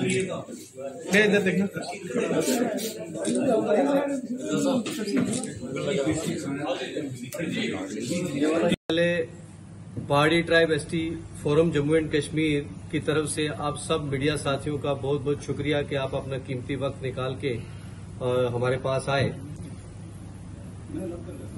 मैं इधर देखना पहले Pahari tribe ST forum Jammu and Kashmir की तरफ़ से आप सब मीडिया साथियों का बहुत बहुत शुक्रिया कि आप अपना कीमती वक्त निकाल के हमारे पास आए।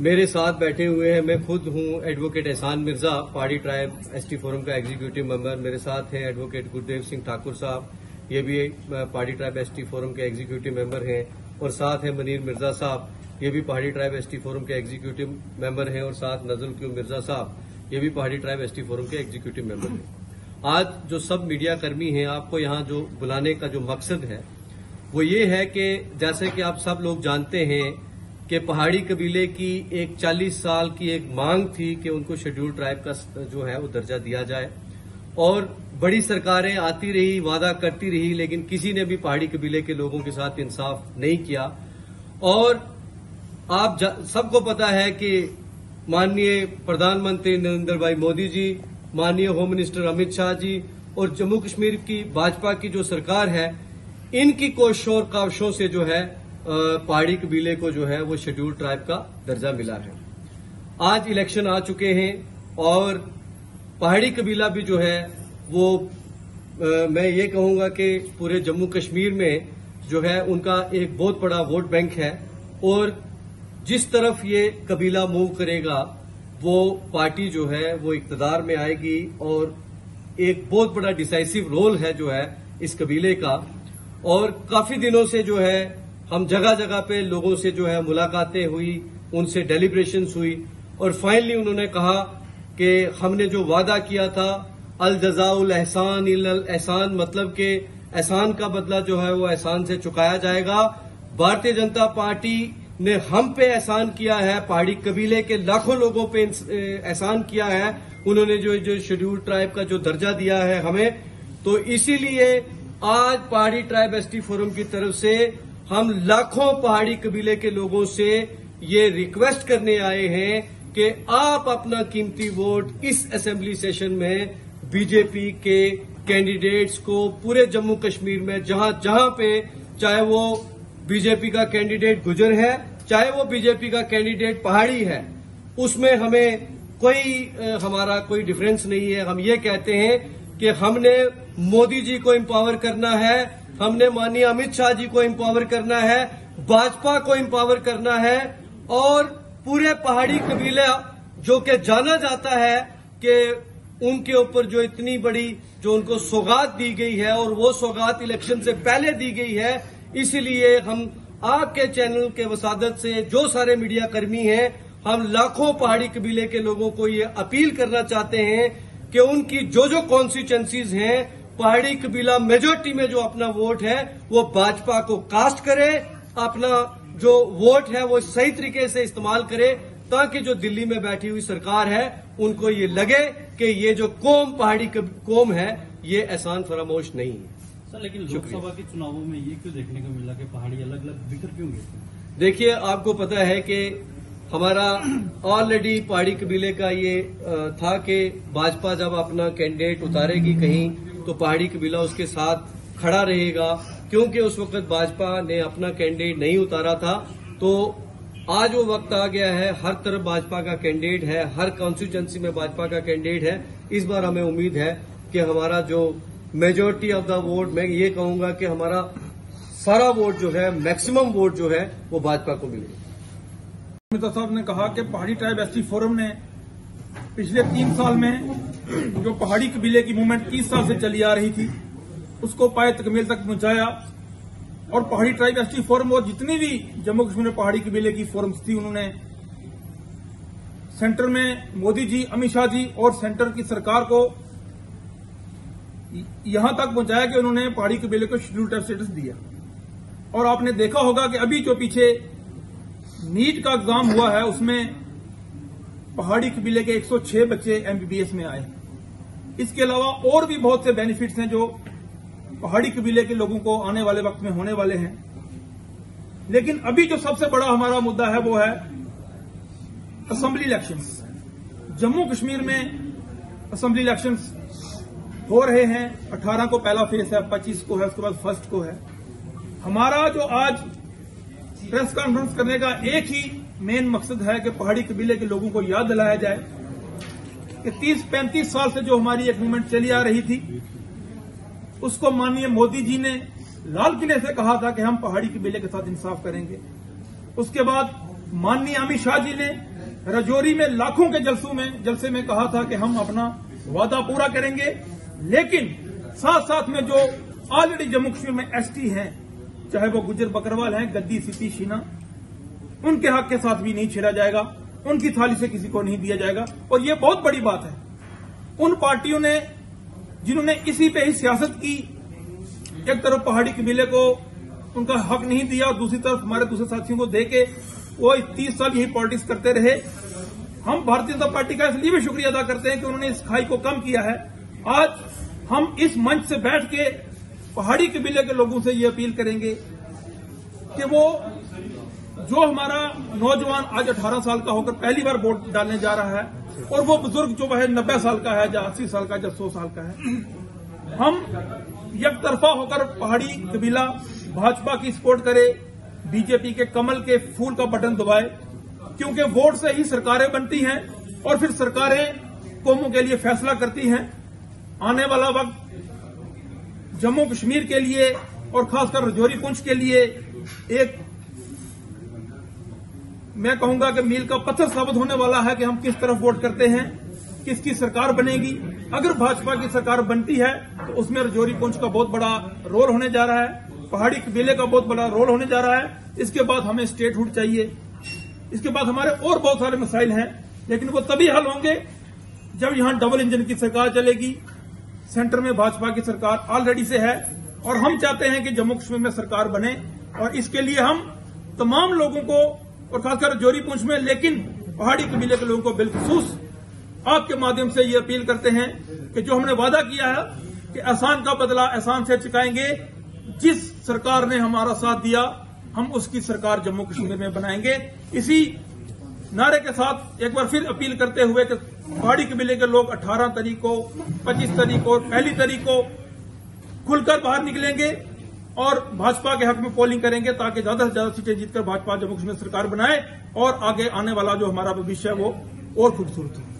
मेरे साथ बैठे हुए हैं, मैं खुद हूँ advocate Ehsan Mirza, Pahari tribe ST forum का एग्जीक्यूटिव मेंबर मेरे साथ हैं एडवोकेट गुरुदेव सिंह ठाकुर साहब। ये भी पहाड़ी ट्राइब एसटी फोरम के एग्जीक्यूटिव मेंबर हैं और साथ हैं मनीर मिर्ज़ा साहब। ये भी पहाड़ी ट्राइब एसटी फोरम के एग्जीक्यूटिव मेंबर हैं और साथ नजरुल क्यू मिर्ज़ा साहब। ये भी पहाड़ी ट्राइब एसटी फोरम के एग्जीक्यूटिव मेंबर हैं। आज जो सब मीडिया कर्मी हैं, आपको यहाँ जो बुलाने का जो मकसद है, वो ये है कि जैसे कि आप सब लोग जानते हैं कि पहाड़ी कबीले की एक 40 साल की एक मांग थी कि उनको शेड्यूल ट्राइब का जो है वो दर्जा दिया जाए। और बड़ी सरकारें आती रही, वादा करती रही, लेकिन किसी ने भी पहाड़ी कबीले के लोगों के साथ इंसाफ नहीं किया। और आप सबको पता है कि माननीय प्रधानमंत्री नरेंद्र भाई मोदी जी, माननीय होम मिनिस्टर अमित शाह जी और जम्मू कश्मीर की भाजपा की जो सरकार है, इनकी कोशिशों और काविशों से जो है पहाड़ी कबीले को जो है, वो शेड्यूल ट्राइब का दर्जा मिला है। आज इलेक्शन आ चुके हैं और पहाड़ी कबीला भी जो है वो अ, मैं ये कहूँगा कि पूरे जम्मू कश्मीर में जो है उनका एक बहुत बड़ा वोट बैंक है और जिस तरफ़ ये कबीला मूव करेगा वो पार्टी जो है वो इकतदार में आएगी और एक बहुत बड़ा डिसाइसिव रोल है जो है इस कबीले का। और काफ़ी दिनों से जो है हम जगह जगह पे लोगों से जो है मुलाकातें हुई उनसे डेलीब्रेशन हुई और फाइनली उन्होंने कहा कि हमने जो वादा किया था अल जजाउल एहसान इल एहसान मतलब के एहसान का बदला जो है वो एहसान से चुकाया जाएगा। भारतीय जनता पार्टी ने हम पे एहसान किया है, पहाड़ी कबीले के लाखों लोगों पे एहसान किया है। उन्होंने जो जो शेड्यूल ट्राइब का जो दर्जा दिया है हमें। तो इसीलिए आज पहाड़ी ट्राइब एसटी फोरम की तरफ़ से हम लाखों पहाड़ी कबीले के लोगों से ये रिक्वेस्ट करने आए हैं कि आप अपना कीमती वोट इस असेंबली सेशन में बीजेपी के कैंडिडेट्स को पूरे जम्मू कश्मीर में, जहाँ जहाँ पे चाहे वो बीजेपी का कैंडिडेट गुजर है, चाहे वो बीजेपी का कैंडिडेट पहाड़ी है, उसमें हमें कोई हमारा कोई डिफरेंस नहीं है। हम ये कहते हैं कि हमने मोदी जी को एम्पावर करना है, हमने माननीय अमित शाह जी को एम्पावर करना है, भाजपा को एम्पावर करना है, और पूरे पहाड़ी कबीले जो कि जाना जाता है कि उनके ऊपर जो इतनी बड़ी जो उनको सौगात दी गई है और वो सौगात इलेक्शन से पहले दी गई है, इसलिए हम आपके चैनल के वसादत से जो सारे मीडिया कर्मी हैं, हम लाखों पहाड़ी कबीले के लोगों को ये अपील करना चाहते हैं कि उनकी जो जो कॉन्स्टिट्यूंसीज हैं, पहाड़ी कबीला मेजोरिटी में जो अपना वोट है, वो भाजपा को कास्ट करे, अपना जो वोट है वो सही तरीके से इस्तेमाल करे ताकि जो दिल्ली में बैठी हुई सरकार है उनको ये लगे कि ये जो कौम पहाड़ी कौम है ये एहसान फरामोश नहीं है। सर लेकिन लोकसभा के चुनावों में ये क्यों देखने को मिला कि पहाड़ी अलग अलग बिखर क्यों गए देखिए आपको पता है कि हमारा ऑलरेडी पहाड़ी कबीले का ये था कि भाजपा जब अपना कैंडिडेट उतारेगी कहीं तो पहाड़ी कबीला उसके साथ खड़ा रहेगा। क्योंकि उस वक्त भाजपा ने अपना कैंडिडेट नहीं उतारा था तो आज वो वक्त आ गया है, हर तरफ़ भाजपा का कैंडिडेट है, हर कॉन्स्टिट्यूंसी में भाजपा का कैंडिडेट है। इस बार हमें उम्मीद है कि हमारा जो मेजोरिटी ऑफ़ द वोट मैं ये कहूँगा कि हमारा सारा वोट जो है मैक्सिमम वोट जो है, वो भाजपा को मिलेगा अमिता साहब ने कहा कि पहाड़ी ट्राइब एसटी फोरम ने पिछले तीन साल में जो पहाड़ी कबीले की मूवमेंट तीस साल से चली आ रही थी, उसको पाए तकमील तक पहुँचाया। और पहाड़ी ट्राइब एसटी फोरम और जितनी भी जम्मू कश्मीर में पहाड़ी कबीले की फोरम्स थी, उन्होंने सेंटर में मोदी जी, अमित शाह जी और सेंटर की सरकार को यहाँ तक पहुँचाया कि उन्होंने पहाड़ी कबीले को शेड्यूल टाइप स्टेटस दिया। और आपने देखा होगा कि अभी जो पीछे नीट का एग्ज़ाम हुआ है, उसमें पहाड़ी कबीले के 106 बच्चे एमबीबीएस में आए। इसके अलावा और भी बहुत से बेनिफिट्स हैं जो पहाड़ी कबीले के लोगों को आने वाले वक्त में होने वाले हैं। लेकिन अभी जो सबसे बड़ा हमारा मुद्दा है वो है असेंबली इलेक्शंस जम्मू कश्मीर में असेंबली इलेक्शंस हो रहे हैं। 18 को पहला फ़ेज़ है 25 को है, उसके बाद फ़र्स्ट को है। हमारा जो आज प्रेस कॉन्फ्रेंस करने का एक ही मेन मकसद है कि पहाड़ी कबीले के लोगों को याद दिलाया जाए कि 30-35 साल से जो हमारी एक मूवमेंट चली आ रही थी उसको माननीय मोदी जी ने लाल किले से कहा था कि हम पहाड़ी कबीले के साथ इंसाफ करेंगे। उसके बाद माननीय अमित शाह जी ने रजौरी में लाखों के जलसों में, जलसे में कहा था कि हम अपना वादा पूरा करेंगे। लेकिन साथ साथ में जो ऑलरेडी जम्मू कश्मीर में एसटी हैं, चाहे वो गुजर बकरवाल हैं, गद्दी सिटी शीना, उनके हक के साथ भी नहीं छेड़ा जाएगा। उनकी थाली से किसी को नहीं दिया जाएगा। और ये बहुत बड़ी बात है। उन पार्टियों ने जिन्होंने इसी पे ही सियासत की। एक तरफ़ पहाड़ी कबीले को उनका हक नहीं दिया दूसरी तरफ़ हमारे दूसरे साथियों को दे के वो तीस साल यही पॉलिटिक्स करते रहे। हम भारतीय जनता पार्टी का इसलिए भी शुक्रिया अदा करते हैं कि उन्होंने इस खाई को कम किया है। आज हम इस मंच से बैठ के पहाड़ी कबीले के लोगों से ये अपील करेंगे कि वो जो हमारा नौजवान आज 18 साल का होकर पहली बार वोट डालने जा रहा है और वो बुज़ुर्ग जो है नब्बे साल का है, या अस्सी साल का, या सौ साल का है, हम एक तरफा होकर पहाड़ी कबीला भाजपा की सपोर्ट करे, बीजेपी के कमल के फूल का बटन दबाए, क्योंकि वोट से ही सरकारें बनती हैं और फिर सरकारें कौमों के लिए फैसला करती हैं। आने वाला वक्त जम्मू कश्मीर के लिए और खासकर रजौरी पुंछ के लिए एक मैं कहूँगा कि मील का पत्थर साबित होने वाला है कि हम किस तरफ़ वोट करते हैं, किसकी सरकार बनेगी। अगर भाजपा की सरकार बनती है तो उसमें रजौरी पुंछ का बहुत बड़ा रोल होने जा रहा है, पहाड़ी कबीले का बहुत बड़ा रोल होने जा रहा है। इसके बाद हमें स्टेटहुड चाहिए। इसके बाद हमारे और बहुत सारे मसाइल हैं, लेकिन वो तभी हल होंगे जब यहाँ डबल इंजन की सरकार चलेगी। सेंटर में भाजपा की सरकार ऑलरेडी से है, और हम चाहते हैं कि जम्मू कश्मीर में सरकार बने, और इसके लिए हम तमाम लोगों को और खासकर जोरी पूंछ में, लेकिन पहाड़ी कबीले के लोगों को बिलखसूस आपके माध्यम से ये अपील करते हैं कि जो हमने वादा किया है कि एहसान का बदला एहसान से चुकाएँगे, जिस सरकार ने हमारा साथ दिया, हम उसकी सरकार जम्मू कश्मीर में बनाएँगे। इसी नारे के साथ एक बार फिर अपील करते हुए कि पहाड़ी कबीले के लोग 18 तारीख को 25 तारीख को पहली तारीख को खुलकर बाहर निकलेंगे। और भाजपा के हक में पोलिंग करेंगे ताकि ज़्यादा से ज़्यादा सीटें जीतकर भाजपा जम्मू कश्मीर सरकार बनाए और आगे आने वाला जो हमारा भविष्य है वो और खूबसूरत हो।